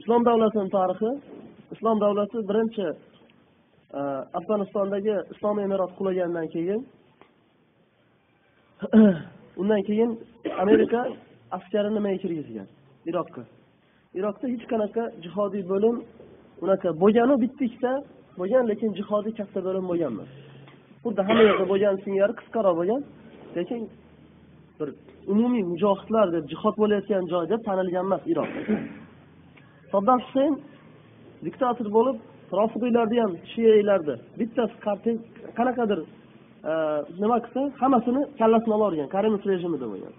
islom davlatini tarixi. Islom davlati birinchi e, afg'onistondagi islom emirati qulagandan keyin undan keyin amerika askari nimaga kirgizgan iroqqa. Iroqda hech qanaqa jihodiy bo'lim unaqa bo'lganu bitta ikkita bo'lgan lekin jihodiy katta bo'lim bo'lgan emas xuddi hamma yerda bo'lgan singari qisqaroq bo'lgan lekin bir umumiy mujohidlar deb jihod bo'layotgan joy deb tanilgan emas iroq. Saddam husayn diktator bo'lib rofidiylarni ham shiyaylarni bittasi qanaqadir e, nima qilsa hammasini kallasini olib yuborgan karimov rejimida bo'lgan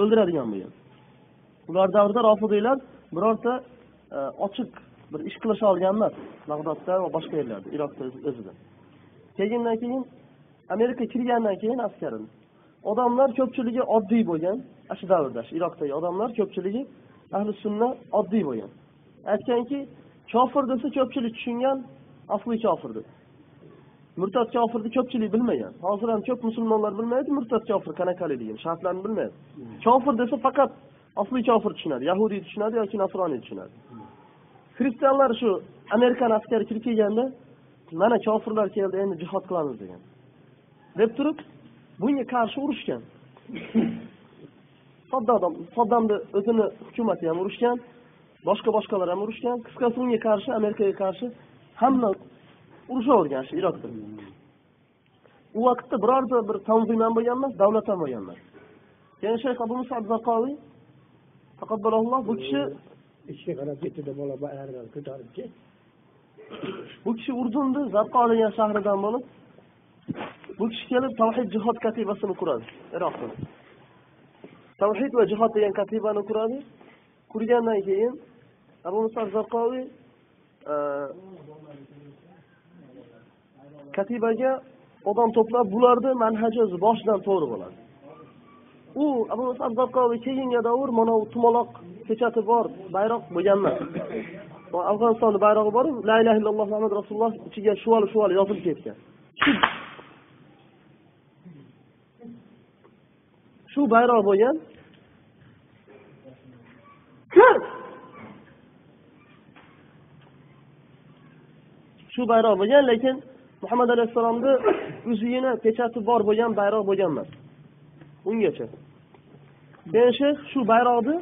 o'ldiradigan bo'lgan. Ular davrida rofidiylar birorta e, ochiq bir ish qilisha olgan emas bag'dodda va boshqa yerlarda iroqda o'zida keyindan keyin amerika kirgandan keyin askarini odamlar ko'pchiligi oddiy bo'lgan shu davrda shu iroqdagi odamlar ko'pchiligi ahli sunna oddiy bo'lgan. Aytganki kofir desa ko'pchilik tushungan asli kofir deb murtad kofirni ko'pchilik bilmagan. Hozir ham ko'p musulmonlar bilmaydi murtad kofir qanaqaligini shartlarini bilmaydi. Kofir desa faqat asli kofir tushunadi yahudiy tushunadi yoki nasroniy tushunadi. Xristianlar shu amerikan askari kirib kelganda mana kofirlar keldi endi jihod qilamiz degan. Deb turib bunga qarshi urushgan. Saddam saddamni o'zini hukumati ham urushgan boshqa boshqalar ham urushgan. Qisqasi unga qarshi amerikaga qarshi hamma urushavergan shu iroqda. U vaqtda birorta bir tanzim ham bo'lgan emas davlat ham bo'lgan emas. Keyin shayx abu musab zaqoviy bu kishi ishga qarab ketdida bola ko'taribchi bu kishi urdunni zarqo degan shahridan bo'lib bu kishi kelib tavhid jihod katibasini quradi iroqda tavhid va jihod degan katibani quradi. Qurgandan keyin abu muso zarqoviy e, katibaga odam to'plab bularni manhaji o'zi boshidan to'g'ri bo'ladi. U abu muso zarqoviy keyingi davr mana bu tumaloq pechati bor bayroq bo'lgan emas afg'onistonni bayrog'i bor la ilaha illalloh muhammad rasululloh ichiga shuval shuval yozilib ketgan shu bayroq bo'lgan. Shu bayroq bo'lgan lekin muhammad alayhissalomni o'zigina pechati bor bo'lgan bayroq bo'lgan emas ungacha. Keyin shayx shu bayroqni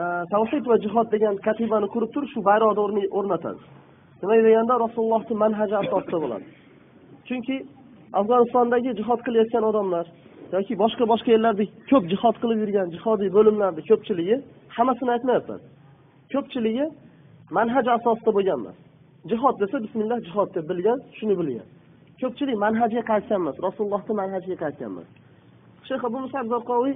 e, tavhid va jihod degan katibani qurib turib shu bayroqni o'rnatadi. Nima deganda rasulullohni manhaji asosida bo'ladi. Chunki afg'onistondagi jihod qilayotgan odamlar yoki boshqa boshqa yerlarda ko'p jihod qilib yurgan jihodiy bo'limlarni ko'pchiligi hammasini aytmayapman. Ko'pchiligi manhaj asosida bo'lgan emas jihod desa bismillah jihod deb bilgan shuni bilgan. Ko'pchilik manhajga qaytgan emas rasulullohni manhajiga qaytgan emas shayx abu musab zarqoviy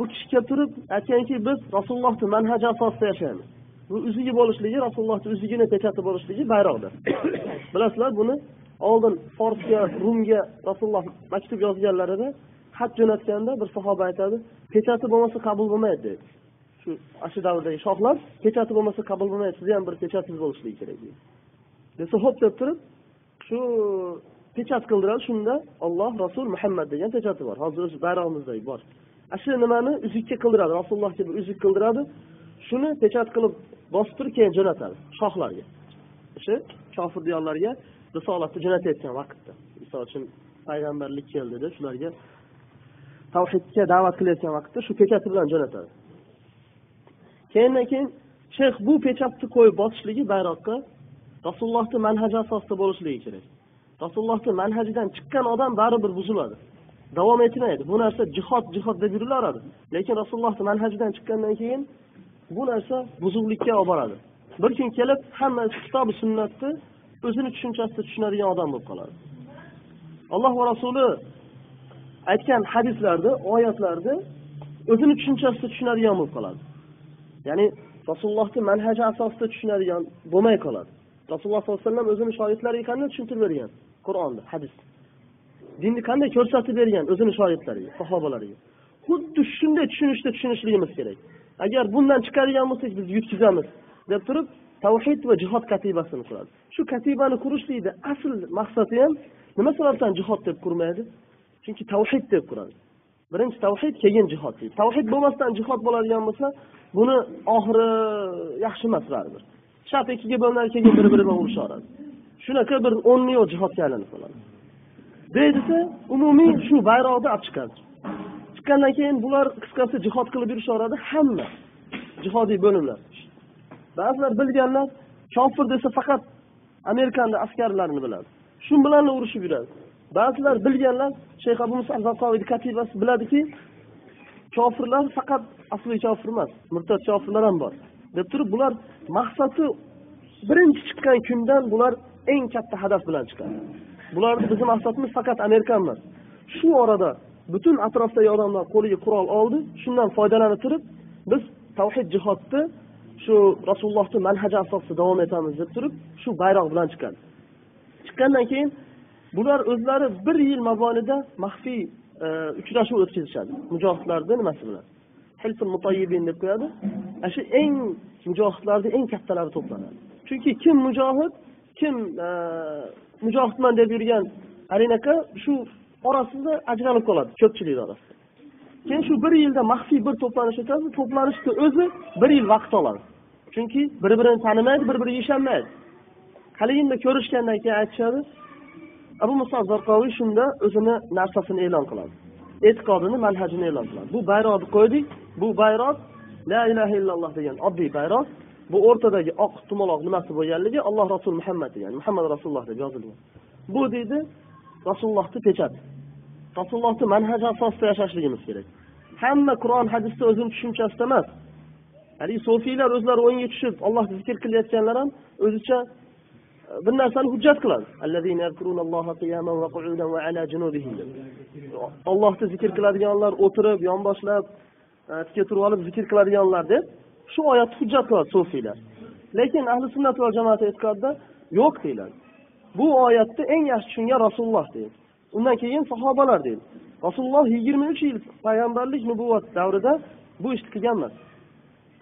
bu kishi kelib turib aytganki biz rasulullohni manhaji asosida yashaymiz. Bu uzugi bo'lishligi rasulullohni uzugini pechati bo'lishligi bayroqda bilasizlar buni oldin forsga rumga rasululloh maktub yozganlarida xat jo'natganda bir sahoba aytadi pechati bo'lmasa qabul bo'lmaydi deydi shu ana shu davrdagi shohlar pechati bo'lmasa qabul bo'lmaydi sizni ham bir pechatingiz bo'lishligi kerak deydi desa ho'p deb turib shu pechat qildiradi shunda olloh rasul muhammad degan pechati bor. Hozir o'zi bayrog'imizda bor. Ana shu nimani? Uzukka qildiradi. Rasulullohga bir uzuk qildiradi. Shuni pechat qilib bosib turib keyin jo'natadi shohlarga. O'sha kofir diyorlarga risolatni jo'natayotgan vaqtda. Misol uchun payg'ambarlik keldi deb shularga tavhidga da'vat qilayotgan vaqtda shu pechati bilan jo'natadi. Keyindan keyin shayx bu pechatni qo'yib bosishligi bayroqqa rasulullohni manhaji asosida bo'lishligi kerak. Rasulullohni manhajidan chiqqan odam baribir buziladi. Davom etmaydi. Bu narsa jihod jihod deb yurilaveradi lekin rasulullohni manhajidan chiqqandan keyin bu narsa buzuqlikka olib boradi. Bir kun kelib hamma kitobi sunnatni o'zini tushunchasida tushunadigan odam bo'lib qoladi. Alloh va rasuli aytgan hadislarni oyatlarni o'zini tushunchasida tushunadigan bo'lib qoladi. Ya'ni rasulullohni manhaji asosida tushunadigan bo'lmay qoladi. Rasululloh sollallohu alayhi vasallam o'zini shogirdlariga qanday tushuntirib bergan qur'onni hadis. Dinni qanday ko'rsatib bergan o'zini shogirdlariga sahobalariga? Xuddi shunday tushunishda tushunishligimiz kerak. Agar bundan chiqadigan bo'lsak biz yutkazamiz deb turib tavhid va jihod katibasini quradi shu katibani qurishlikni asl maqsadi ham nima sababdan jihod deb qurmaydi? Chunki tavhid deb quradi. Birinchi tavhid keyin jihod deydi. Tavhid bo'lmasdan jihod bo'ladigan bo'lsa buni oxiri yaxshi emas baribir. Shart ikkiga bo'linadi keyin bir biri bilan urushaveradi shunaqa bir o'rni yo'q jihodga aylanib qoladi. Deydisa umumiy shu bayroqni olib chiqadi. Chiqqandan keyin bular qisqasi jihod qilib yurishaveradi hamma jihodiy bo'limlar. Ba'zilar bilganlar kofir desa faqat amerikani askarlarini biladi. Shu bilan urushib yuradi. Ba'zilar bilganlar shayx abu musa zaqoviyni katibasi biladiki kofirlar faqat asliy kofir emas murtad kofirlar ham bor. Deb turib bular maqsadi birinchi chiqqan kundan bular eng katta hadaf bilan chiqadi. Bularni bizni maqsadimiz faqat amerika emas. Shu orada butun atrofdagi odamlar qo'liga qurol oldi shundan foydalanib turib biz tavhid jihodni shu rasulullohni manhaji asosida davom etamiz deb turib shu bayroq bilan chiqadi chiqqandan keyin bular o'zlari bir yil mobaynida maxfiy e, uchrashuv o'tkazishadi. Mujohidlarni nimasi bilan? Hilful mutayyibin deb qo'yadi. Ana shu eng mujohidlarni eng kattalari to'planadi. Chunki kim mujohid kim e, mujohidman deb yurgan aka shu orasida ajralib qoladi ko'pchilik orasida. Keyin shu bir yilda maxfiy bir to'planish o'tadi to'planishni o'zi bir yil vaqt oladi. Chunki bir birini tanimaydi bir biriga ishonmaydi haligina ko'rishgandan keyin aytishadi abu muso zarqoviy shunda o'zini narsasini e'lon qiladi. E'tiqodini manhajini e'lon qiladi. Bu bayroqni qo'ydik bu bayroq la ilaha illalloh degan oddiy bayroq bu o'rtadagi oq tumaloq nimasi bo'lganligi alloh rasul muhammad degan muhammad rasululloh deb yozilgan. Bu deydi rasulullohni pechati rasulullohni manhaji asosida yashashligimiz kerak. Hamma qur'on hadisda o'zini tushunchasida emas. Haligi sofiylar o'zlari o'yinga tushib ollohni zikr qilayotganlar ham o'zicha e, bir narsani hujjat qiladi. Ollohni zikr qiladiganlar o'tirib yonboshlab e, tikka turib olib zikr qiladiganlar deb shu oyatni hujjat qiladi sofiylar lekin ahli sunnat va jamoat e'tiqodida yo'q deyiladi. Bu oyatni eng yaxshi tushungan rasululloh deydi. Undan keyin sahobalar deydi. Rasululloh yigirma uch yil payg'ambarlik nubuvat davrida bu ishni qilgan emas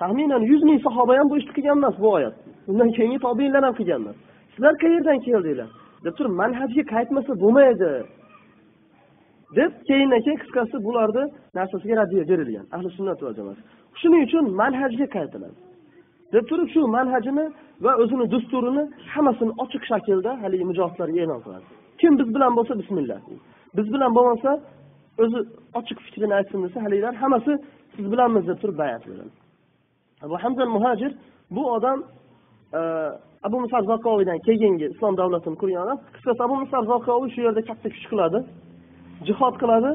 taxminan yuz ming sahoba ham bu ishni qilgan emas bu oyat. Undan keyingi tobeinlar ham qilgan emas. Sizlar qayerdan keldinglar deb turib manhajga qaytmasa bo'lmaydi. Deb keyindan keyin qisqasi bularni narsasiga raddiya berilgan. Ahli sunnat va jamoat. Shuning uchun manhajga qaytiladi deb turib shu manhajini va o'zini dasturini hammasini ochiq shaklda haligi mujohidlarga e'lon qiladi. Kim biz bilan bo'lsa bismillah. Biz bilan bo'lmasa o'zi ochiq fikrini aytsin desa haligilar hammasi siz bilanmiz deb turib bayat beradi. Abu hamza muhajir bu odam e, abu musab zokoviydan keyingi islom davlatini qurgan odam. Qisqasi abu musab zokoviy shu yerda katta kuch qiladi jihod qiladi.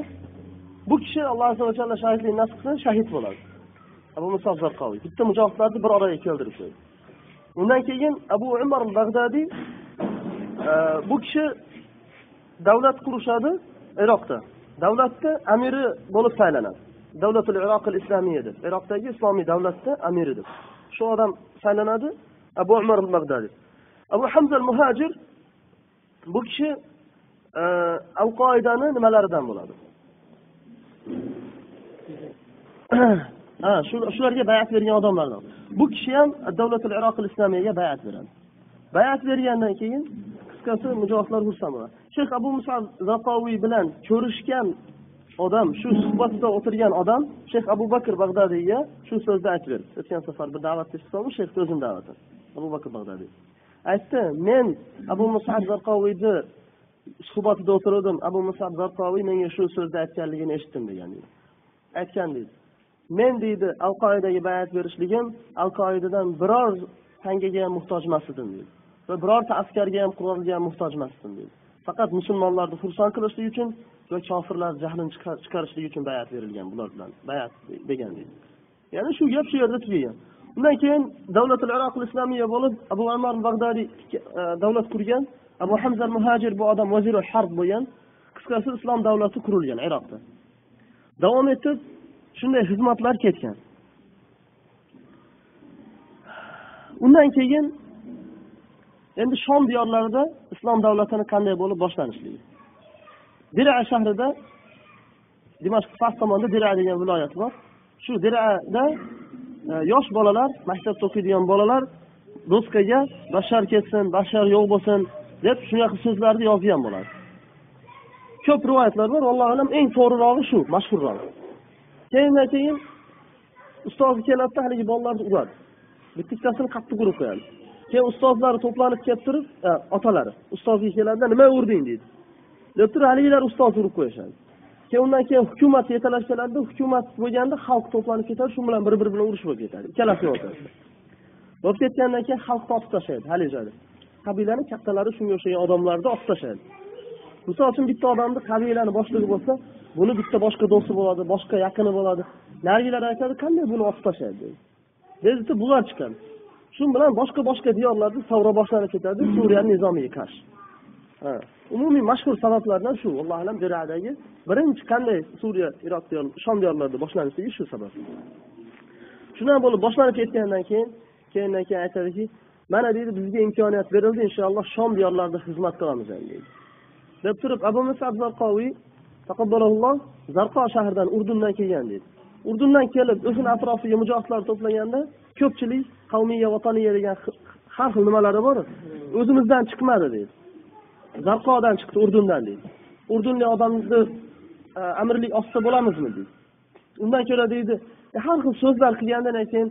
Bu kishi alloh azza va jalla shahidlik nasib qilsa shahid bo'ladi. Abu musab zarqoviy bitta mujohidlarni bir oraga keltirib qo'ydi. Undan keyin abu umar bag'dadiy e, bu kishi davlat qurishadi iroqda. Davlatni amiri bo'lib saylanadi davlatul iroq islomiya deb iroqdagi islomiy davlatni amiri deb shu odam saylanadi abu umar bag'dadiy abu hamza al muhajir bu kishi e, al qoidani nimalaridan bo'ladi? Shularga bayat bergan odamlardan. Bu kishi ham davlatul iroq islomiyaga bayat beradi. Bayat bergandan keyin qisqasi mujohidlar xursand bo'ladi. Shayx abu muso zaqoviy bilan ko'rishgan odam shu suhbatda o'tirgan odam shayx abu bakr bag'dadiyga shu so'zni aytib berdi. O'tgan safar bir da'vatda chiqsam shayxni o'zini da'vati. Abu bakr bag'dadiy aytdi men abu musab zarqoviyni suhbatida o'tiruvdim abu musab zarqoviy menga shu so'zni aytganligini eshitdim degan aytgan deydi. Men deydi al qoidaga bayat berishligim al qoidadan biror tangaga ham muhtoj emas edim deydi. Va birorta askarga ham qurolga ham muhtoj emas edim deydi. Faqat musulmonlarni xursand qilishlik uchun va kofirlarni jahlini chiqarishlik uchun bayat berilgan bular bilan. Bayat degan deydi. Ya'ni shu gap shu yerda tugagan undan keyin davlatil iroq islomiya bo'lib abu amar bag'dadiy e, davlat qurgan. Abu hamza muhajir bu odam vaziri harb bo'lgan. Qisqasi islom davlati qurilgan iroqda. Davom etib shunday xizmatlar ketgan. Undan keyin endi shom diyorlarida islom davlatini qanday bo'lib boshlanishligi dira shahrida dimashq past tomonda dira degan viloyat bor. Shu dirada e, yosh bolalar maktabda o'qiydigan bolalar doskaga bashar ketsin bashar yo'q bo'lsin deb shunaqa so'zlarni yozgan bo'ladi. Ko'p rivoyatlar bor. Allohu alam eng to'g'rirog'i shu mashhurrog'i keyindan keyin ustozi keladida haligi bolalarni uradi. Bitta ikkitasini qattiq urib qo'yadi. Keyin ustozlari to'planib kelib turib e, otalari ustozga keladida nima urding? deydi. Deb turib haligilar ustoz urib qo'yishadi. Keyin undan keyin hukumat yetalab hukumat bo'lganda xalq to'planib ketadi shu bilan bir biri bilan urush bo'lib ketadi. Ikkalasi o'rtasida bo'lib ketgandan keyin xalqni otib tashlaydi haligi joyda qabilani kattalari shunga o'xshagan odamlarni otib tashlaydi misol uchun bitta odamni qabilani boshlig'i bo'lsa buni bitta boshqa do'sti bo'ladi boshqa yaqini bo'ladi. Narigilar aytadi qanday buni otib tashlaydi deydi dedi bular chiqadi. Shu bilan boshqa boshqa diyorlarda savro boshlanib ketadi suriyani nizomiga qarshi. Ha. Umumiy mashhur sabablardan shu allohu alam dunyodagi birinchi qanday suriya iroq diyor shom diyorlarida boshlanishligi shu sabab. Shundan bo'lib boshlanib ketgandan keyin keyindan keyin aytadiki mana deydi bizga imkoniyat berildi inshaalloh shom diyorlarida xizmat qilamiz deydi. Deb turib abu musab zarqoviy taqabbalalloh zarqo shahridan urdundan kelgan deydi. Urdundan kelib o'zini atrofiga mujohidlar to'plaganda ko'pchilik qavmiya vataniya degan har xil nimalari bor o'zimizdan chiqmadi deydi. Zarqodan chiqdi urdundan deydi. Urdunli odamni e, amirlik ostida bo'lamizmi deydi. Undan ko'ra deydi e, har xil so'zlar qilgandan keyin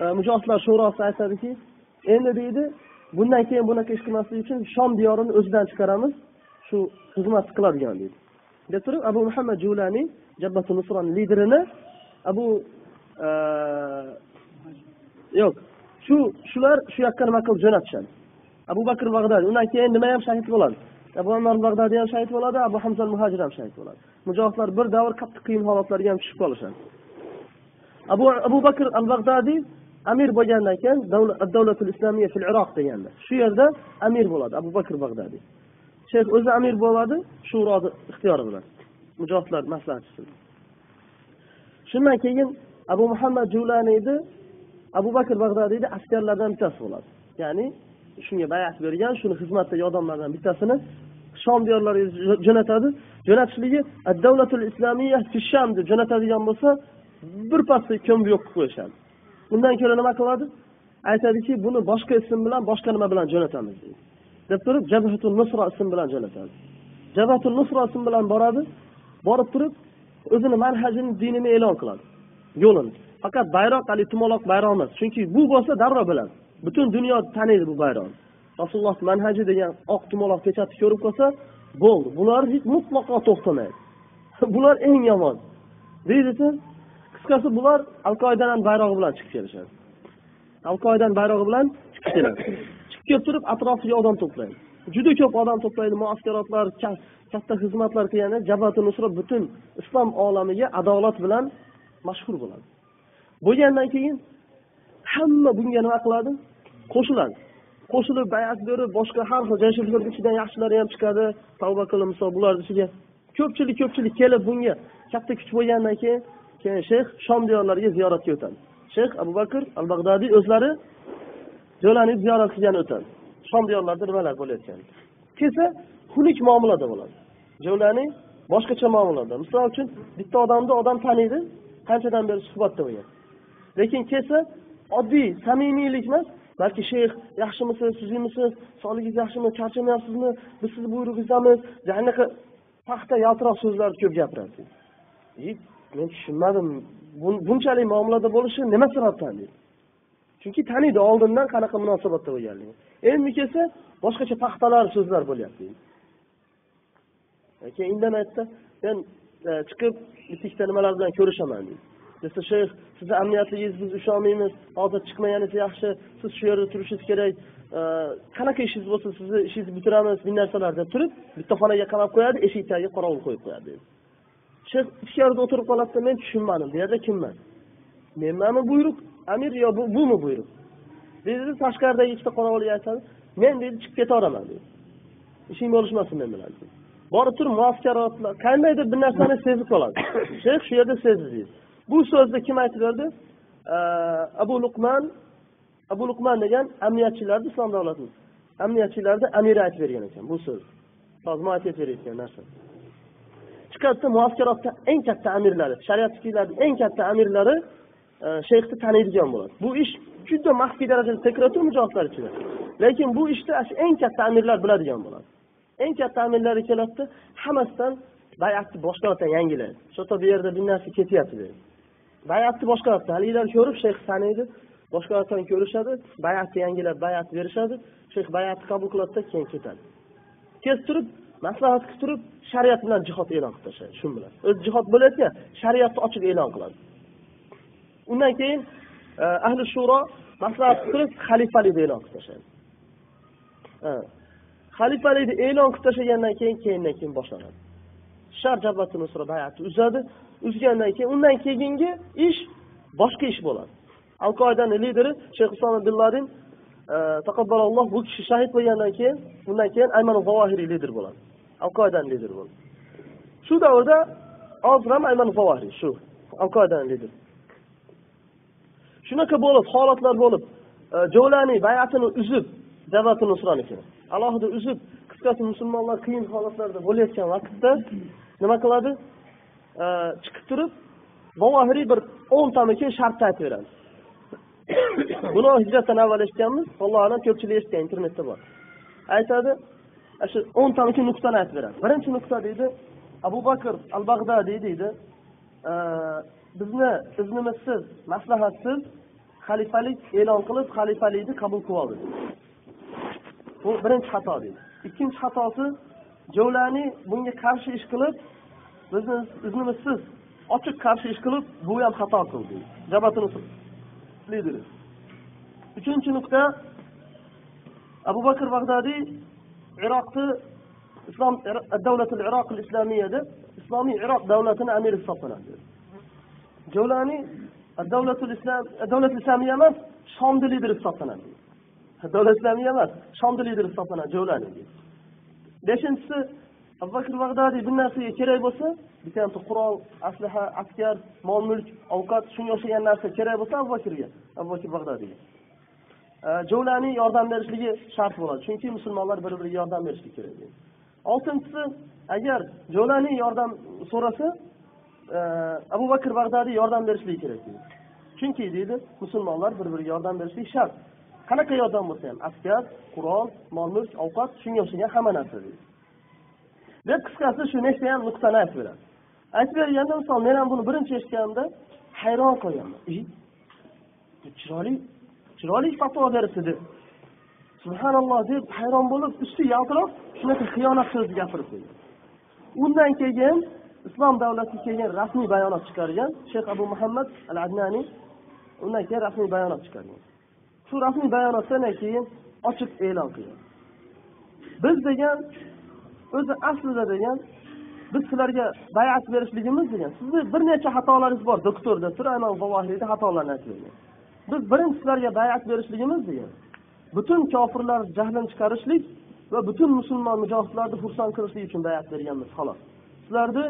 e, mujohidlar sho'rosi aytadiki endi deydi bundan keyin bunaqa ish qilmaslik uchun shom diyorini o'zidan chiqaramiz shu xizmat qiladigan deydi. Deb turib abu muhammad julani jabbatu nusron liderini abu yo'q shu shular shu yoqqa nima qilib jo'natishadi? Abu bakr bag'dadiy undan keyin nima ham shahid bo'ladi? Abu ammar bag'dadiy ham shahid bo'ladi abu hamza muhajir ham shahid bo'ladi. Mujohidlar bir davr qattiq qiyin holatlarga ham tushib qolishadi. Abu abu bakr al bag'dadiy amir bo'lgandan keyin davlatul islomiya fil iroq deganda. Shu yerda amir bo'ladi abu bakr bag'dadiy shayx o'zi amir bo'ladi shuroni ixtiyori bilan. Mujohidlar maslahatchisi shundan keyin abu muhammad julaniyni abu bakr bag'dadiyni askarlardan bittasi bo'ladi. Ya'ni shunga bayat bergan shuni xizmatdagi odamlardan bittasini shom diyorlariga jo'natadi. Jo'natishligi davlatul islomiya sham deb jo'natadigan bo'lsa birpasda ko'mib yo'q qilib qo'yishadi. Undan ko'ra nima qiladi? Aytadiki buni boshqa ism bilan boshqa nima bilan jo'natamiz deydi. Deb turib jabhatul nusra ism bilan jo'natadi. Jabhatul nusra ism bilan boradi borib turib o'zini manhajini dinini e'lon qiladi. Yo'lini. Faqat bayroq haligi tumaloq bayroq emas. Chunki bu bo'lsa darrov biladi. Butun dunyo taniydi bu bayroqni rasululloh manhaji degan oq tumaloq pechatni ko'rib qolsa bo'ldi. Bular hech mutlaqo to'xtamaydi. Bular eng yomon. Deydida qisqasi bular al ham bayrog'i bilan chiqib kelishadi. Al qoidani bayrog'i bilan chiqib keladi. Chiqib kelib turib atrofiga odam to'playdi. Juda ko'p odam to'playdi. Muaskarotlar katta xizmatlar qilganda jabhati nusra butun islom olamiga adolat bilan mashhur bo'ladi. Bo'lgandan keyin hamma bunga nima qiladi? Qo'shiladi. Qo'shilib bayat berib boshqa har xil janshirdlarni ichidan yaxshilari ham chiqadi. Tavba qilib misol bularni ichiga. Ko'pchilik ko'pchilik kelib bunga katta kuch bo'lgandan keyin keyin shayx shom diyorlariga ziyoratga o'tadi. Shayx abu bakr al bag'dadiy o'zlari jo'lanib ziyorat qilgani o'tadi. Shom diyorlarida nimalar bo'layotgan kelsa xunuk muomalada bo'ladi. Jo'lani boshqacha muomalada. Misol uchun bitta odamni odam taniydi qanchadan beri suhbatda bo'lgan lekin kelsa oddiy samimiylik emas. Balki shayx yaxshimisiz sizimisiz sog'ligingiz yaxshimi charchamayapsizmi? Biz sizni buyrug'ingizdamiz anaqa paxta yaltiroq so'zlarni ko'p gapiradi. Men tushunmadim. Bunchalik muomalada bo'lishi nima sababdan? Deydi. Chunki taniydi oldindan qanaqa munosabatda bo'lganligini endi kelsa boshqacha paxtalar so'zlar bo'lyapti. Keyin indamayapti men e, chiqib bitta ikkita nimalar bilan ko'rishaman. Deydi. Desa shayx sizni amniyatligingiz biz ishonmaymiz. Hozir chiqmaganingiz yaxshi. Siz shu yerda turishingiz kerak. Qanaqa ishingiz bo'lsa sizni ishingizni bitiramiz bu narsalar deb turib bitta xonaga qamab qo'yadi eshik tagiga qorovul qo'yib qo'yadi. Shayx ichkarida o'tirib qoladida men tushunmadim. Bu yerda kimman? Menmanmi buyruq? Amir yo bumi buyruq? Deydi tashqaridagi ikkita qorovulga aytadi men deydi chiqib ketaveraman deydi. Ishing bo'lishmasin men bilan borib turib muaskarotlar qandaydir bir narsani sezib qoladi. Shayx shu yerda sezdi deydi. Bu so'zni kim aytib berdi abu luqman abu luqman degan amniyatchilarni islom davlatini amniyatchilarni amiri aytib bergan ekan bu so'z. Hozir aytib berayotgan narsa. Chiqadida muaskarotda eng katta amirlari shariat eng katta amirlari e, shayxni taniydigan bo'ladi. Bu ish juda maxfiy darajada sekretu mujohidlar ichida. Lekin bu ishda eng katta amirlar biladigan bo'ladi. Eng katta amirlari keladida hammasidan bayatni boshlayapti yangilaydi shu yerda bu yerda bir narsa ketyapti. deydi bayatni boshqaryapti. Haligidan ko'rib shayx taniydi boshqalardan ko'rishadi. Bayatni yangilab bayat berishadi. Shayx bayatni qabul qiladida keyin ketadi. Kelib turib maslahat qilib turib shariat bilan jihod e'lon qilib tashlaydi shu bilan. O'zi jihod bo'layotgan shariatni ochiq e'lon qiladi. Undan keyin e, ahli shuro maslahat qilib turib xalifalikni e'lon qilib tashlaydi xalifalikni e'lon qilib tashlagandan keyin keyindan keyin boshlanadi. Shar jabati nusra bayatni uzadi. Uzgandan keyin undan keyingi ish boshqa ish bo'ladi al qoidani lideri shayx islom bin ladin e, taqabbalalloh bu kishi shahid bo'lgandan keyin undan keyin ayman zavohiriy lider bo'ladi al qoidani lideri bo'ladi shu davrda hozir ham ayman zavohiriy shu al qoidani lideri. Shunaqa bo'lib holatlar bo'lib e, javlaniy bayatini uzib javati nusronikini alohida uzib qisqasi musulmonlar qiyin holatlarda bo'layotgan vaqtda nima qiladi E, Э, chiqib turib zavohiriy bir o'ntamiki shartni aytib beradi buni hijratdan avval eshitganmiz allohu alam ko'pchilik eshitgan internetda bor. Aytadi ana shu o'ntamiki nuqtani aytib beradi. Birinchi nuqta deydi abu bakr al bag'dadiy deydi e, bizni iznimizsiz maslahatsiz xalifalik e'lon qilib xalifalikni qabul qilib oldi. Bu birinchi xato deydi. Ikkinchi xatosi javlani bunga qarshi ish qilib bizni iznimizsiz ochiq qarshi ish qilib bu ham xato qildi jabatini lideri. Uchinchi nuqta abu bakr bag'dadiy iroqni islom davlatil iroq islomiyada islomiy iroq davlatini amiri hisoblanadi javlani davlatul islom davlat islomiya emas shomni lideri hisoblanadi davlat islomiya emas shomni lideri hisoblanadi javlani beshinchisi abu bakr bag'dadiy bir narsaga kerak bo'lsa bitta qurol aslaha askar mol mulk ovqat shunga o'xshagan narsa kerak bo'lsa abu bakrga abu bakr bag'dadiyga javlaniy yordam berishligi shart bo'ladi chunki musulmonlar bir biriga yordam berishlik kerak oltinchisi agar javlaniy yordam so'rasa abu bakr bag'dadiy yordam berishligi kerak deydi. Chunki deydi musulmonlar bir biriga yordam berishlik shart. Qanaqa yordam bo'lsa ham askar qurol mol mulk ovqat shunga o'xshagan hamma narsa deydi. Deb qisqasi shu nechta ham nuqtani aytib beradi. Aytib berganda misol men ham buni birinchi eshitganimda hayron qolganman. Chiroyli chiroyli fatvo beribdi deb. Subhanalloh deb hayron bo'lib usti yaltiroq shunaqa xiyonat so'zni gapirib qo'ydi. Undan keyin islom davlatiga kelgan rasmiy bayonot chiqargan shayx abu muhammad al adnani undan keyin rasmiy bayonot chiqargan. Shu rasmiy bayonotdan keyin ochiq e'lon qilgan. Biz degan o'zi aslida degan biz sizlarga bayat berishligimiz degan. Sizni bir necha xatolaringiz bor doktor deb turib ana zavohiriyda xatolarni aytib biz birinchi sizlarga bayat berishligimiz degan. Butun kofirlar jahlini chiqarishlik va butun musulmon mujohidlarni xursand qilishlik uchun bayat berganmiz xolos. Sizlarni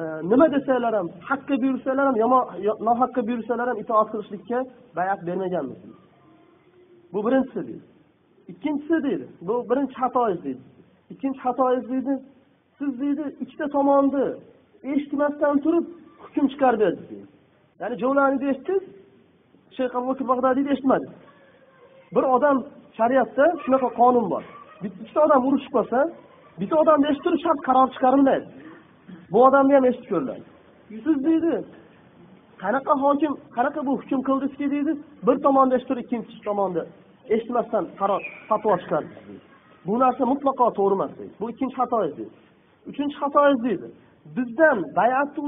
e, nima desanglar ham haqqa buyursanglar ham yomon nohaqqa buyursalar ham itoat qilishlikka bayat bermaganmiz bu birinchisi deydi. Ikkinchisi deydi bu birinchi xatoyiz deydi. Ikkinchi xatoingiz deydi siz deydi ikkita tomonni eshitmasdan turib hukm chiqardingiz deydi ya'ni javlaniyni eshitdingiz shayx abu bakr bag'dadiyni eshitmadingiz bir odam shariatda shunaqa qonun bor. Ikkita odam urushib qolsa bitta odamni eshitib turib shart qaror chiqarilmaydi. Bu odamni ham eshitib ko'riladi siz deydi qanaqa hokim qanaqa bu hukm qildizki deydi bir tomonni eshitib turib ikkinchi tomonni eshitmasdan qaror fatvo chiqardi. Bu narsa mutlaqo to'g'ri emas deydi. Bu ikkinchi xatoyiz deydi. Uchinchi xatoyiz deydi. Bizdan bayatni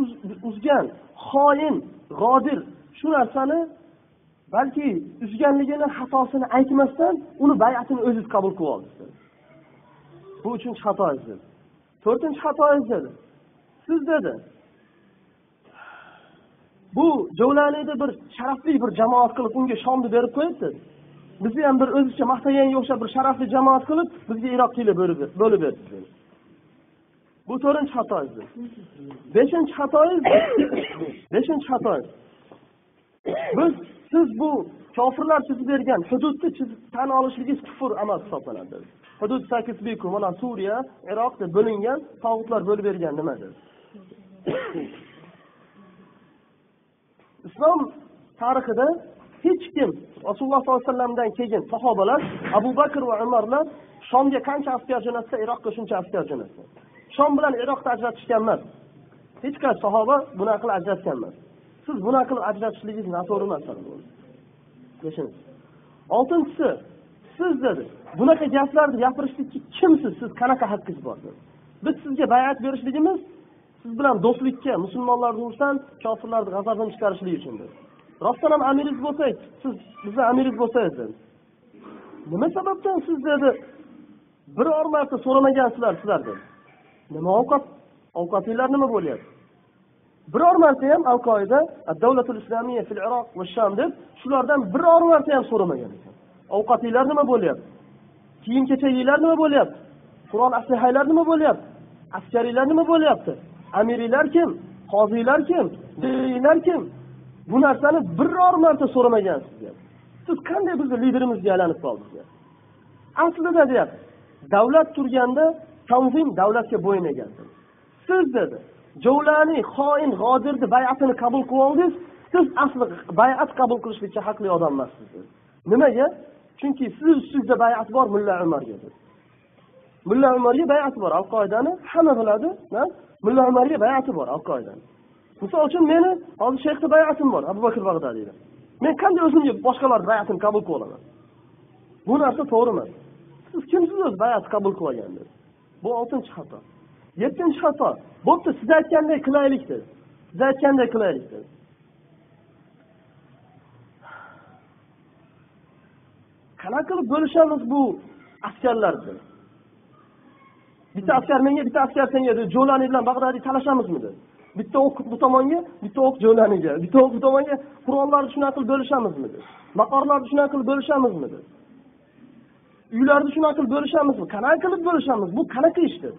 uzgan xoin g'odir shu narsani balki uzganligini xatosini aytmasdan uni bayatini o'zingiz qabul qilib oldingiz bu uchinchi xatoyiz dedi. To'rtinchi xatoyiz dedi. Siz dedi bu javlaniyni bir sharafli bir jamoat qilib unga shomni berib qo'yibdi. Bizni ham bir o'zicha maqtaganga o'xshab bir sharafli jamoat qilib bizga iroq bo'lib berdi bu to'rtinchi xatoyingiz beshinchi xatoyingiz beshinchi xatoyingiz biz siz bu kofirlar chizib bergan hududni tan olishligingiz kufr amal hisoblanadi. Hudud sakizbiku mana suriya iroq deb bo'lingan tog'utlar bo'lib bergan nima islom tarixida hech kim rasululloh sollallohu alayhi vasallamdan keyin sahobalar abu bakr va umarlar shomga qancha askar jo'natsa iroqqa shuncha askar jo'natdi shom bilan iroqni ajratishgan emas. Hech qaysi sahoba bunaqa qilib ajratgan emas. Siz bunaqa qilib ajratishligingiz noto'g'ri masala oltinchisi siz dedi bunaqa gaplarni gapirishlikka kimsiz? Siz qanaqa haqqingiz bor dedi. Biz sizga bayat berishligimiz siz bilan do'stlikka musulmonlarni urushdan kofirlarni g'azabini chiqarishlik uchun dedi. Rostdan ham amiringiz bo'lsak siz bizni amiringiz bo'lsangiz dedi. Nima sababdan siz dedi biror marta so'ramagansizlar sizlar dedi. Nima ovqat ovqatinglar nima bo'lyapti? Biror marta ham al qoida davlatul islomiya fil iroq va sham deb shulardan biror marta ham so'ramagan ekan. Ovqatinglar nima bo'lyapti? Kiyim kechaginglar nima bo'lyapti? Qurol aslihanglar nima bo'lyapti? Askariylar nima bo'lyapti? Amiriylar kim? Qoziylar kim? Kim? Bu narsani biror marta so'ramagansiz deyapti siz qanday bizni liderimizga aylanib qoldingiz? Aslida deyapti davlat turganda tanzim davlatga bo'yin egadi siz dedi jovlaniy xoin g'odirni bay'atini qabul qilib oldingiz siz asli bay'at qabul qilishlikka haqli odam emassiz dedi. Nimaga? Chunki siz ustingizda bay'at bor mulla umarga dedi. Mulla umarga bay'ati bor al qoidani hamma biladi mulla umarga bay'ati bor al qoidani misol uchun meni hozir shayxni bay'atim bor abu bakr bag'dadiyda men qanday o'zimga boshqalarni bay'atini qabul qilib olaman bu narsa to'g'ri emas. Siz kimsiz o'zi bayat qabul qilib olgan dedi. Bu oltinchi xato. Yettinchi xato. Bo'pti siz aytganday qilaylik dedi. Siz aytganday qilaylik dedi. Qanaqa qilib bo'lishamiz bu askarlarni bitta askar menga bitta askar senga dedi. Jo'lani bilan bag'dadiy talashamizmi dedi. Bitta o'q bu tomonga bitta o'q jo'laniga bitta o'q bu tomonga qurollarni shunaqa qilib bo'lishamizmi dedi maqorlarni shunaqa qilib bo'lishamizmi dedi uylarni shunaqa qilib bo'lishamizmi qanaqa qilib bo'lishamiz bu qanaqa ish dedi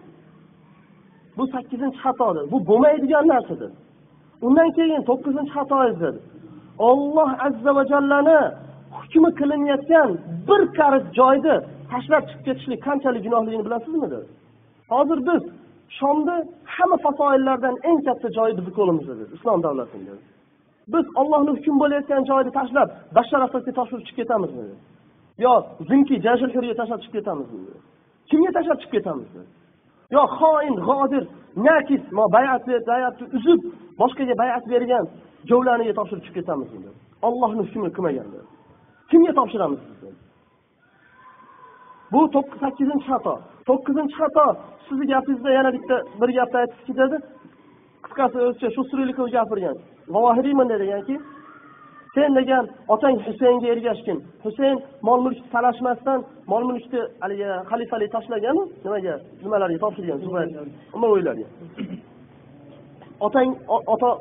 bu sakkizinchi xatodir. Bu bo'lmaydigan narsadir. Undan keyin to'qqizinchi xatoingiz dedi olloh azza va jallani hukmi qilinayotgan bir qarich joyni tashlab chiqib ketishlik qanchalik gunohligini bilasizmi dedi hozir biz shomni hamma fasoillardan eng katta joyi bizni qo'limizda dedi islom davlatini dedi biz ollohni hukm bo'layotgan joyni tashlab bashar asadga topshirib chiqib ketamizmi yo zinki jashil hurga tashlab chiqib ketamizmi kimga tashlab chiqib ketamiz yo xoin g'odir nakis bayatni bayatni uzib boshqaga bayat bergan jovlaniga topshirib chiqib ketamizmi ollohni hukmini qilmagan kimga topshiramiz sizni bu sakkizinchi xato. To'qqizinchi xato sizni gapingizda yana bitta bir gapni aytib ketadi. Qisqasi o'zicha shu suriylikov gapirgan. Vavohiriy dedi deganki sen degan otang husaynga ergashgin. Husayn mol mulk talashmasdan mol mulkni haligi xalifalik tashlaganu nimaga? Nimalarga topshirgan umaviylarga otang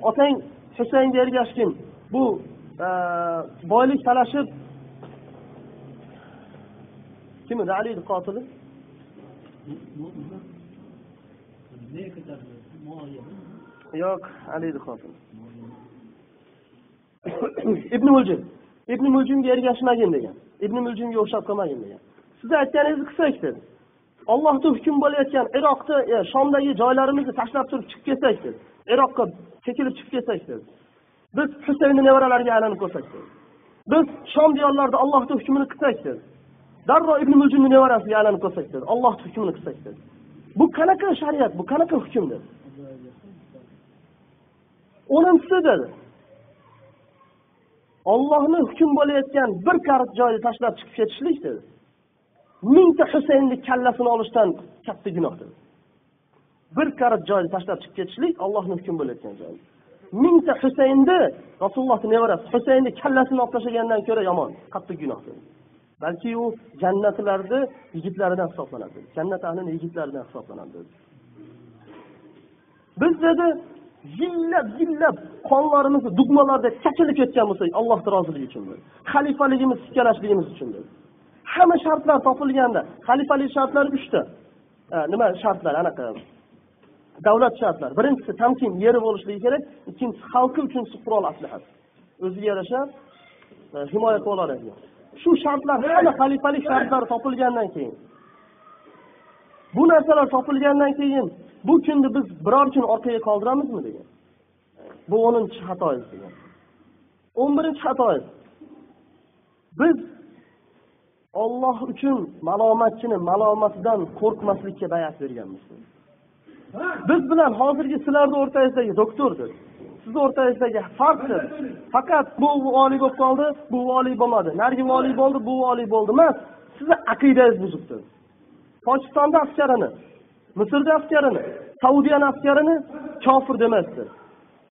otang husaynga ergashgin. Bu e, boylik talashib kim edi? Alini qotili yo'q alini qotili ibn muljim. Ibn muljimga ergashmagin degan. Ibn muljimga o'xshab qolmagin degan. Siz aytganingizni qilsak dedi ollohni hukm bo'layotgan iroqni e, shomdagi joylarimizni tashlab turib chiqib ketsak dedi. Iroqqa chekilib chiqib ketsak dedi. Biz husaynni nevaralariga aylanib qolsak dedi. Biz shom diyorlarida ollohni hukmini qilsak dedi. Darrov ibn muljimni nevarasiga aylanib qolsak dedi ollohni hukmini qilsak dedi bu qanaqa shariat bu qanaqa hukm dedi o'ninchisi dedi ollohni hukm bo'layotgan bir karit joyni tashlab chiqib ketishlik dedi mingta husaynni kallasini olishdan katta gunoh dedi bir karit joyni tashlab chiqib ketishlik ollohni hukm bo'layotgan joy. Mingta husaynni rasulullohni nevarasi husaynni kallasini olib tashlagandan ko'ra yomon qattiq gunoh dedi balki u jannatlarni yigitlaridan hisoblanadi. Jannat ahlini yigitlaridan hisoblanadi. Dedi biz dedi zillab zillab qonlarimizni dugmalarda chachilib ketgan bo'lsak allohni roziligi uchun xalifaligimiz tikkalashligimiz uchun hamma shartlar topilganda xalifalik shartlari uchta. Nima shartlar? Anaqa davlat shartlari. Birinchisi tamkin yeri bo'lishligi kerak. Ikkinchisi xalqi uchinchisi qurol aslahat o'ziga yarasha himoya qila oladigan shu shartlar hamma xalifalik shartlari topilgandan keyin. Bu narsalar topilgandan keyin bu kunni biz biror kun orqaga qoldiramizmi degan. Bu o'ninchi xatoyingiz degan. O'n birinchi xatoyingiz biz olloh uchun malomatchini malomatidan qo'rqmaslikka bayat berganmiz. Biz bilan hozirgi sizlarni o'rtangizdagi doktordir sizni o'rtangizdagi farqdir faqat bu voliy bo'lib qoldi bu voliy bo'lmadi. Narigi voliy bo'ldi bu voliy bo'ldi emas. Sizni aqidangiz buzibdi. Pokistonda askarini misrda askarini saudiyani askarini kofir demasdi.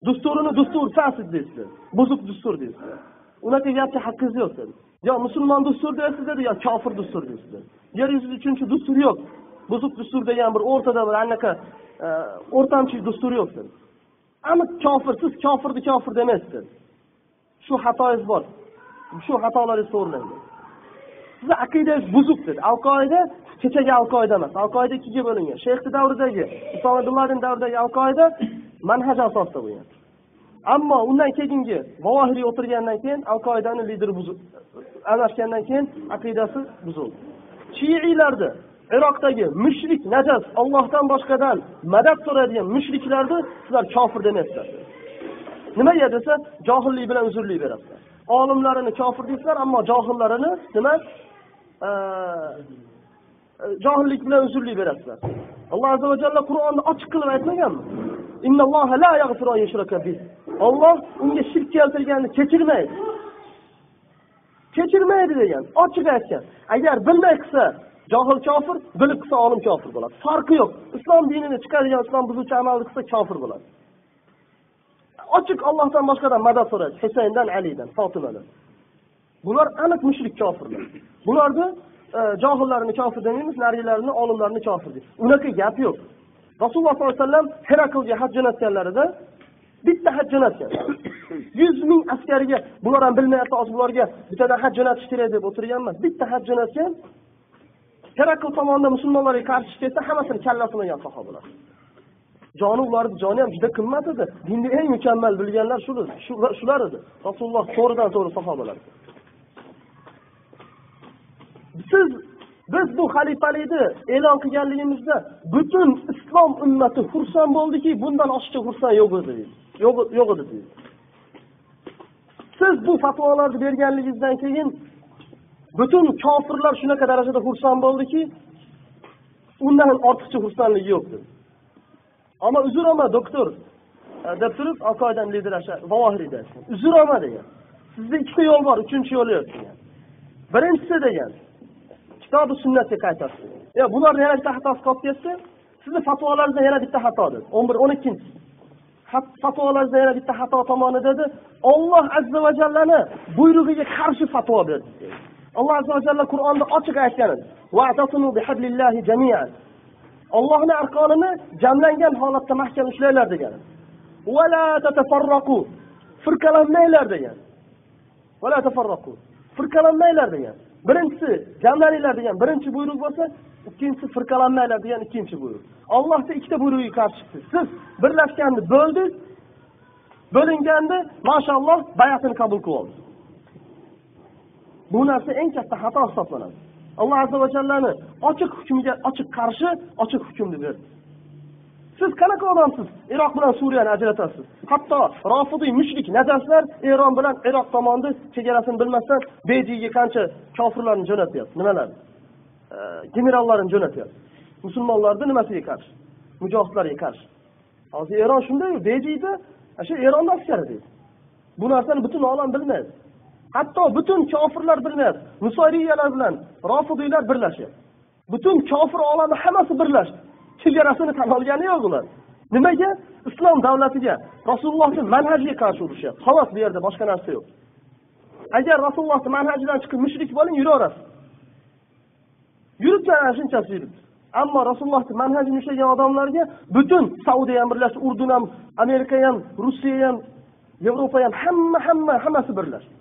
Dusturini dustur fasid deysizlar buzuq dustur deysizlar unaqa gapga haqqingiz yo'q dedi. Yo musulmon dastur dedi yo kofir dustur deysizlar yer yuzida uchinchi dustur yo'q? Buzuq dustur degan bir o'rtada bir anaqa e, o'rtamchi dustur yo'q dedi. Aniq kofir siz kofirni kofir demaysiz shu xatoyingiz bor. Shu xatolaringizni to'g'rilang sizni aqidangiz buzuq dedi. Alqoida kechagi alqoida emas. Alqoida ikkiga bo'lingan. Shayxni davridagi usoma bin davridagi alqoida manhaj asosida bo'lgan. Ammo undan keyingi vohiriy o'tirgandan keyin al qoidani lideri buzib adashgandan keyin aqidasi buzildi. Shiiylarni iroqdagi mushrik najas ollohdan boshqadan madad so'raydigan mushriklarni sizlar kofir demaysizlar nimaga desa johillik bilan uzrlik berasizlar. Olimlarini kofir deysizlar ammo johillarini nima? Johillik bilan uzrlik berasizlar. Alloh azza vajalla qur'onda ochiq qilib aytmaganmi? Olloh unga shirk keltirganni kechirmaydi. Kechirmaydi degan ochiq aytgan. Agar bilmay qilsa johil kofir bilib qilsa olim kofir bo'ladi farqi yo'q islom dinini chiqadigan islom buzuvchi amalni qilsa kofir bo'ladi ochiq ollohdan boshqadan madad so'raydi husayndan alidan fotimadan bular aniq mushrik kofirlar bularni e, johillarni kofir demaymiz narigilarini olimlarni kofir deymiz unaqa gap yo'q rasululloh sollallohu alayhi vasallam heraklga haj jo'natganlarida bitta haj jo'natgan yuz ming askariga bular ham bilmayapti hozir bularga bittadan haj jo'natish kerak deb o'tirgan emas bitta haj jo'natgan herakl tomonidan musulmonlarga qarshi chiqsa hammasini kallasini olgan sahobalar joni ularni joni ham juda qimmat edi. Dinni eng mukammal bilganlar shular edi. Rasululloh to'g'ridan to'g'ri sahobalar siz biz bu xalifalikni e'lon qilganligimizda butun islom ummati xursand bo'ldiki bundan oshiqcha xursand yo'q edi yo'q edi deydi. Siz bu fatvolarni berganligingizdan keyin butun kofirlar shunaqa darajada xursand bo'ldiki undan ortiqcha xursandlik yo'q dedi ammo uzr olma doktor e, deb turib aqoidan liderasha vohiriyda uzr olma degan. Sizda ikkita yo'l bor uchinchi yo'l yo'q degan. Birinchisi degan kitobi sunnatga qaytasiz yo bularni yana bitta xatosi qolib ketdi sizni fatvolaringizda yana bitta xato dedi. O'n bir o'n ikkinchi fatvolaringizda yana bitta xato tomoni dedi. Olloh azza va jallani buyrug'iga qarshi fatvo berdi alloh azza vajalla qur'onda ochiq aytgan ollohni arqonini jamlangan holatda mahkam ushlanglar degan. Firqalanmanglar degan. Firqalanmanglar degan. Birinchisi jamlaninglar degan. Birinchi buyruq bo'lsa ikkinchisi firqalanmanglar degan ikkinchi buyruq ollohni ikkita buyrug'iga qarshi siz birlashganni bo'ldingiz bo'linganni mashaalloh bayatini qabul qilib oldi bu narsa eng katta xato hisoblanadi alloh azza va jallani ochiq hukmiga ochiq qarshi ochiq hukmni berdi siz qanaqa odamsiz iroq bilan suriyani ajratasiz hatto rofidiy mushrik najaslar eron bilan iroq tomonni chegarasini bilmasdan bejiga qancha kofirlarni jo'natyapti nimalarni generallarini jo'natyapti musulmonlarni nimasiga qarshi mujohidlarga qarshi hozir eron shunday bejiyda shu eronni askari deydi bu narsani butun olam bilmaydi hatto butun kofirlar bilmayapti musoriyalar bilan rofidiylar birlashib butun kofir olami hammasi birlashdi. Chegarasini tan olgani yo'q ular. Nimaga? Islom davlatiga rasulullohni manhajiga qarshi urushyapti xolos bu yerda boshqa narsa yo'q. Agar rasulullohni manhajidan chiqib mushrik bo'ling yuraverasiz. Yuribdi ana shunchasi yuribdi. Ammo rasulullohni manhajini ushlagan odamlarga butun saudiya ham birlashdi urdun ham amerika ham rossiya ham yevropa ham hamma hamma hammasi birlashdi.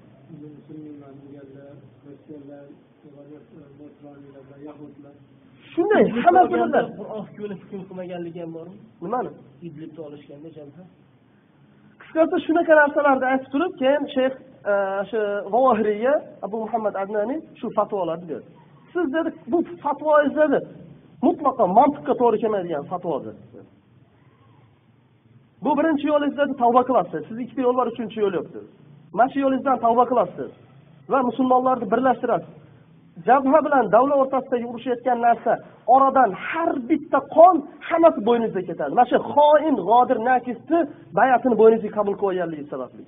Shunday hammasi birlashdi qur'on hukmini hukm qilmaganligi ham bormi? Nimani? Idlibni olishganda jabha qisqasi shunaqa narsalarni aytib turib keyin shayx shu vohiriyga abu muhammad adnaniy shu fatvolarni berdi. Siz dedi bu fatvoyingiz dedi mutlaqo mantiqqa to'g'ri kelmaydigan fatvo dedi. Bu birinchi yo'lingiz dedi tavba qilasiz. Sizni ikkita yo'l bor uchinchi yo'l yo'q dedi. Mana shu yo'lingizdan tavba qilasiz. Va musulmonlarni birlashtirasiz jabha bilan davlat o'rtasidagi urushayotgan narsa oradan har bitta qon hammasi bo'yningizga ketadi. Mana shu xoin g'odir nakisni bayatini bo'yningizga qabul qilib olganligi sababli.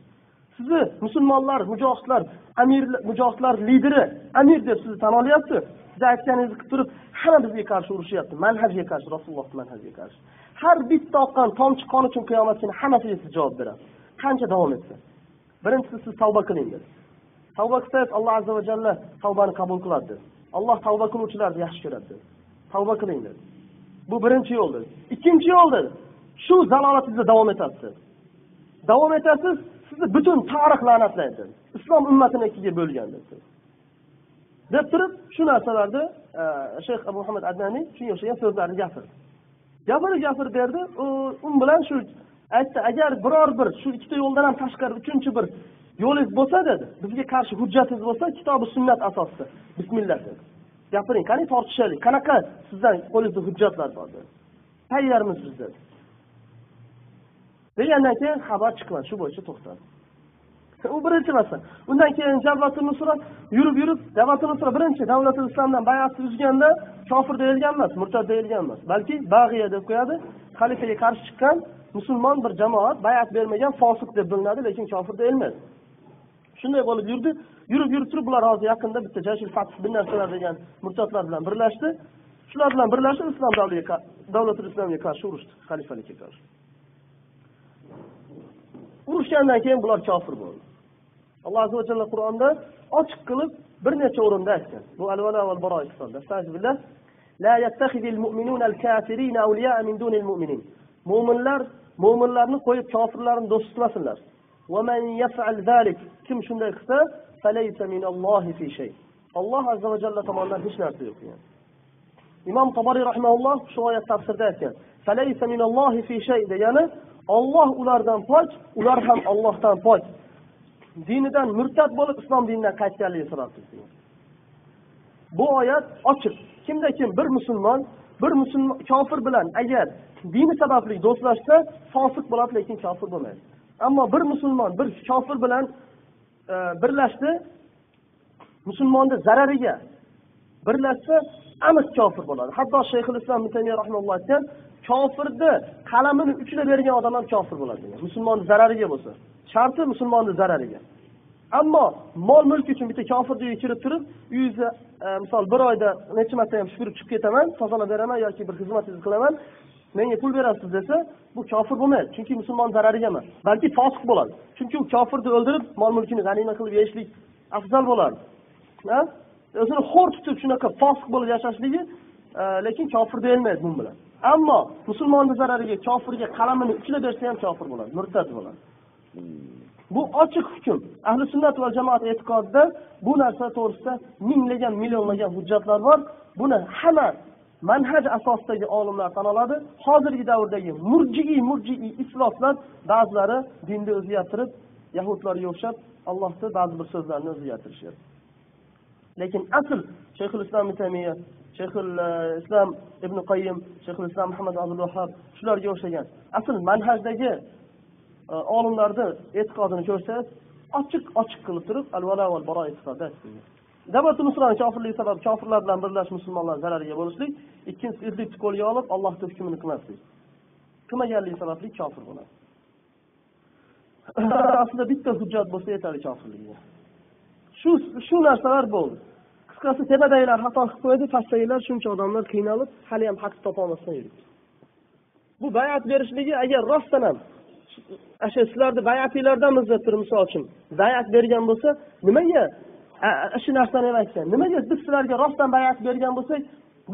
Sizni musulmonlar mujohidlar amir mujohidlar lideri amir deb sizni tan olyapti. Siz aytganingizni qilib turib hamma bizga qarshi urushyapti manhajga qarshi rasulullohni manhajiga qarshi. Har bitta oqqan tomchi qon uchun qiyomat kuni hammasiga siz javob berasiz. Qancha davom etsa birinchisi siz tavba qiling dedi tavba qilsangiz alloh azza va jalla tavbani qabul qiladi. Dedi alloh tavba qiluvchilarni yaxshi ko'radi. Dedi tavba qiling dedi bu birinchi yo'l dedi ikkinchi yo'l dedi shu zalolatingizda davom etasiz. Dedi davom etasiz sizni butun tarix la'natlaydi. Islom ummatini ikkiga bo'lgan dedi deb turib shu narsalarni e, shayx abu muhammad adnaniy shunga o'xshagan so'zlarni gapirdi gapirib gapirib berdi. U u bilan shu aytdi agar biror bir shu ikkita yo'ldan ham tashqari uchinchi bir yo'lingiz bo'lsa dedi. Bizga qarshi hujjatingiz bo'lsa kitobi sunnat asosida. Bismillah dedi. Gapiring qani tortishaylik? Qanaqa sizdan qo'lingizda hujjatlar bor dedi. Tayyormisiz dedi. Degandan keyin xabar chiqmadi shu bo'yicha to'xtadi. U birinchi narsa undan keyin javlatul nusra yurib yurib davlatul nusra birinchi davlatul islomdan bayatni uzganda kofir deyilgan emas murtad deyilgan emas balki bag'iya deb qo'yadi. Xalifaga qarshi chiqqan musulmon bir jamoat bayat bermagan fosiq deb bilinadi lekin kofir deyilmaydi. Shunday bo'lib yurdi. Yurib yurib turib bular hozir yaqinda bitta jashil fath bir narsalar degan murtodlar bilan birlashdi. Shular bilan birlashib islom davlatiga davlatul islomga qarshi urushdi xalifalikka qarshi. Urushgandan keyin bular kofir bo'ldi. Alloh azza vajalla qur'onda ochiq qilib bir necha o'rinda aytgan. Bu al val baro astag'firullah la yattakhidil mu'minuna al kafirina awliya'a min dunil mu'minin. Mo'minlar mo'minlarni qo'yib kofirlarni do'st tutmasinlar ومن يفعل ذلك kim shunday qilsa falaysa minallohi fi shay alloh azza va jalla tomonidan hech narsa yo'q degan imom toboriy rahimaulloh shu oyat tafsirida aytgan falaysa minallohi fi shay degani olloh ulardan pok ular ham ollohdan pok dinidan murtad bo'lib islom dinidan qaytganligi sababli degan bu oyat ochiq kimda kim bir musulmon bir musulmon kofir bilan agar dini sababli do'stlashsa fosiq bo'ladi lekin kofir bo'lmaydi Ammo bir musulmon bir kofir bilan e, birlashdi. Musulmonni zarariga birlashsa aniq kofir bo'ladi. Hatto shayxul islom rahimulloh aytgan kofirni qalamini uchida bergan odam ham kofir bo'ladi. Degan musulmonni zarariga bo'lsa. Sharti musulmonni zarariga. Ammo mol mulk uchun bitta kofirni uyiga kirib turib uyingizni e, misol bir oyda necha marta ham supurib chiqib ketaman tozalab beraman yoki bir xizmatingizni qilaman menga pul berasiz desa bu kofir bo'lmaydi chunki musulmon zarariga emas. Balki fosiq bo'ladi. Chunki u kofirni o'ldirib mol mulkini g'anima qilib yeyishlik afzal bo'lardi. O'zini xo'r tutib shunaqa fosiq bo'lib yashashligi e, lekin kofir deyilmaydi bu bilan. Ammo musulmonni zarariga kofirga qalamini uchlab bersa ham kofir bo'ladi murtad bo'ladi. Bu ochiq hukm. Ahli sunnat va jamoat e'tiqodida bu narsa to'g'risida minglagan millionlagan hujjatlar bor. Buni hamma manhaj asosidagi olimlar tan oladi hozirgi davrdagi murjiiy murjiiy ifloslar ba'zilari dinni o'zgartirib yahudlarga o'xshab allohni ba'zi bir so'zlarini o'zgartirishyapti. Lekin asl shayxul islom tamiya shayxul e, islom ibn qayim shayxul islom muhammad abdul vahab shularga o'xshagan asl manhajdagi e, olimlarni e'tiqodini ko'rsangiz ochiq ochiq qilib turib al vala val baro e'tiqodi davati nusrani kofirligi sabab kofirlar bilan birlash musulmonlar zarariga bo'lishlik ikkinchisi irlikni qo'lga olib allohni hukmini qilmaslik. Qilmaganligi sababli kofir bo'ladi. Aslida bitta hujjat bo'lsa yetadi kofirligiga shu shu narsalar bo'ldi. Qisqasi tepadagilar xato qilib qo'ydi pastdagilar shuncha odamlar qiynalib hali ham haqni topolmasdan yuribdi. Bu bayat berishligi agar rostdan ham shu sizlarni bayatinglardanmiz deb turib misol uchun. Bayat bergan bo'lsa nimaga shu narsani ham aytgan. Nimaga biz sizlarga rostdan bayat bergan bo'lsak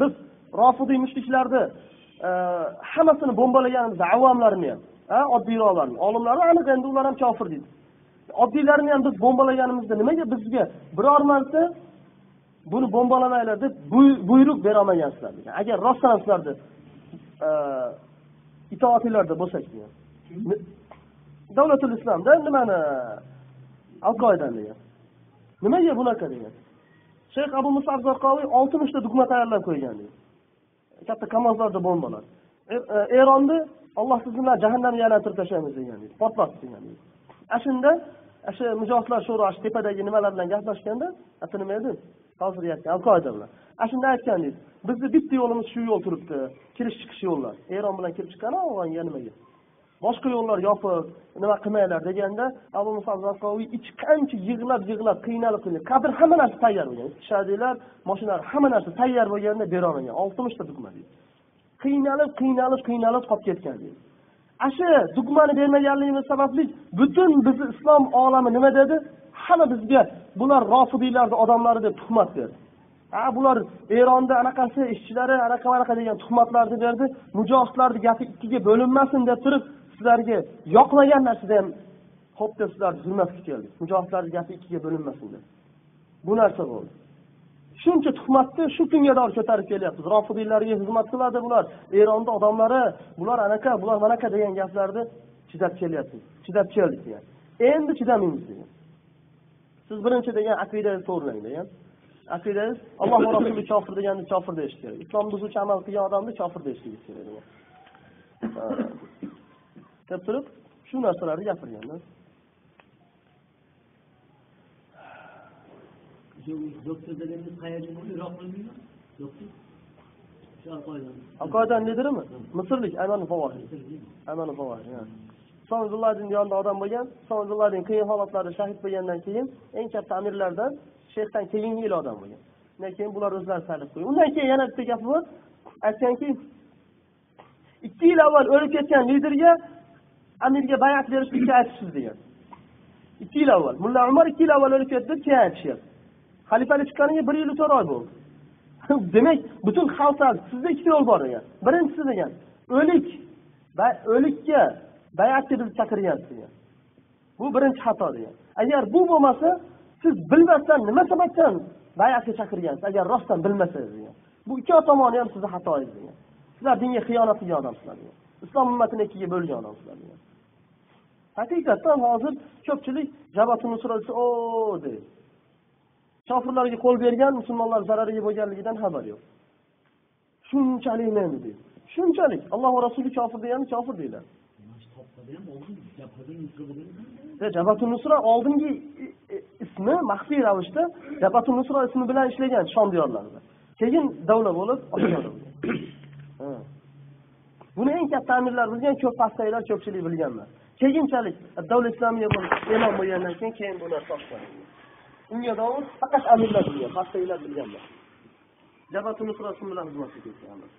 biz rofidiy mushriklarni hammasini bo'mbalaganimiz avomlarni ham oddiyroqlarni olimlarni aniq endi ular ham kofir deydi. Oddiylarni ham biz bo'mbalaganimizda nimaga bizga biror marta buni bombalamanglar deb buyruq berolmagansizlar degan. Agar rostdan ham sizlarni itoatinglarda bo'lsak degan. Davlatul islomda nimani al qoidani degan nimaga bunaqa degan? Shayx abu musab zarqoviy oltmishta tugma tayyorlab qo'ygan deydi katta kamazlarda bombalar e, e, eronni olloh sizni bilan jahannamga aylantirib tashlaymiz degan deydi portlatib degan deydi ana shunda o'sha mujohidlar sho'ro tepadagi nimalar bilan gaplashganda ati nima edi hozir aytgan al qoida bilan. Ana shunda aytgandingiz bizni bitta yo'limiz shu yo'l turibdi kirish chiqish yo'llar. Eron bilan kirib chiqqan afg'onga nimaga boshqa yo'llar yopiq nima qilmanglar deganda abu muso zarqoviy ichi qancha yig'lab yig'lab qiynalib qiynalib kabr hamma narsa tayyor bo'lgan. Shadilar mashinalar hamma narsa tayyor bo'lganda berolmagan. Oltmishta tugma deydi. Qiynalib qiynalib qiynalib qolib ketgan deydi. Ana shu tugmani bermaganligimiz sababli butun bizni islom olami nima dedi? Hamma bizga bular rofidiylarni odamlari deb tuhmat berdi. Ha bular eronda anaqasi ishchilari anaqa manaqa degan tuhmatlarni berdi. Mujohidlarni gapi ikkiga bo'linmasin deb turib sizlarga yoqmagan narsada ham ho'p deb sizlar zulmatga keldik mujohidlarni gapi ikkiga bo'linmasin deb. Bu narsa bo'ldi. Shuncha tuhmatni shu kunga dor ko'tarib kelyapmiz. Rofidiylarga xizmat qiladi bular. Eronni odamlari bular anaqa bular manaqa degan gaplarni chidab kelyapmiz chidab keldik degan. Endi chidamaymiz degan. Siz birinchi degan aqidangizni to'g'rilang degan. Aqidangiz alloh va rasuli kofir deganni kofir deyish kerak. Islom buzuvchi amal qilgan odamni kofir deyishligingiz kerak degan. Deb turib shu narsalarni gapirganda shu doktor degangiz qayerda bo'ldi iroq bilmaymi doktor. Aqoidan liderimi misrlik ayman favohi ayman favohi somizullahdin yonida odam bo'lgan somizullahdin qiyin holatlarda shahid bo'lgandan keyin eng katta amirlardan shayxdan keyingi yil odam bo'lgan undan keyin? Bular o'zlari saylab qo'ygan undan keyin yana bitta gapi bor aytganki ikki yil avval o'lib ketgan liderga amirga bayat berishlikka aytishsiz degan. Ikki yil avval. Mulla umar ikki yil avval o'lib ketdi keyin aytishyapti xalifalik chiqqaniga bir yil to'rt oy bo'ldi. Demak butun xalqlar sizda ikkita yo'l bor degan. Birinchisi degan o'lik. O'likka bayatga bizni chaqirgansiz degan. Bu birinchi xato degan. Agar bu bo'lmasa siz bilmasdan nima sababdan bayatga chaqirgansiz? Agar rostdan bilmasangiz degan. Bu ikkala tomoni ham sizni xatoingiz degan. Sizlar dinga xiyonat qilgan odamsizlar degan. Islom ummatini ikkiga bo'lgan odamsizlar degan. Haqiqatdan hozir ko'pchilik jabati nusra desa o deydi kofirlarga qo'l bergan musulmonlar zarariga bo'lganligidan xabar yo'q. Shunchalik nima deydi shunchalik. Alloh va rasuli kofir degani kofir deyiladi. Jabatu Nusra oldingi ismi maxfiy ravishda jabatu Nusra ismi bilan ishlagan Shom diyorlarida. Keyin davla bo'lib Buni eng katta amirlar bilgan, ko'p pastaylar ko'pchilik bilganlar. Keyinchalik davlat islomiya bo'lib e'lon bo'lgandan keyin keyin bu narsa oshkor. Unga davr faqat amirlar bilgan, pastaylar bilganlar. jabatu Nusra bilan xizmatga ketganmiz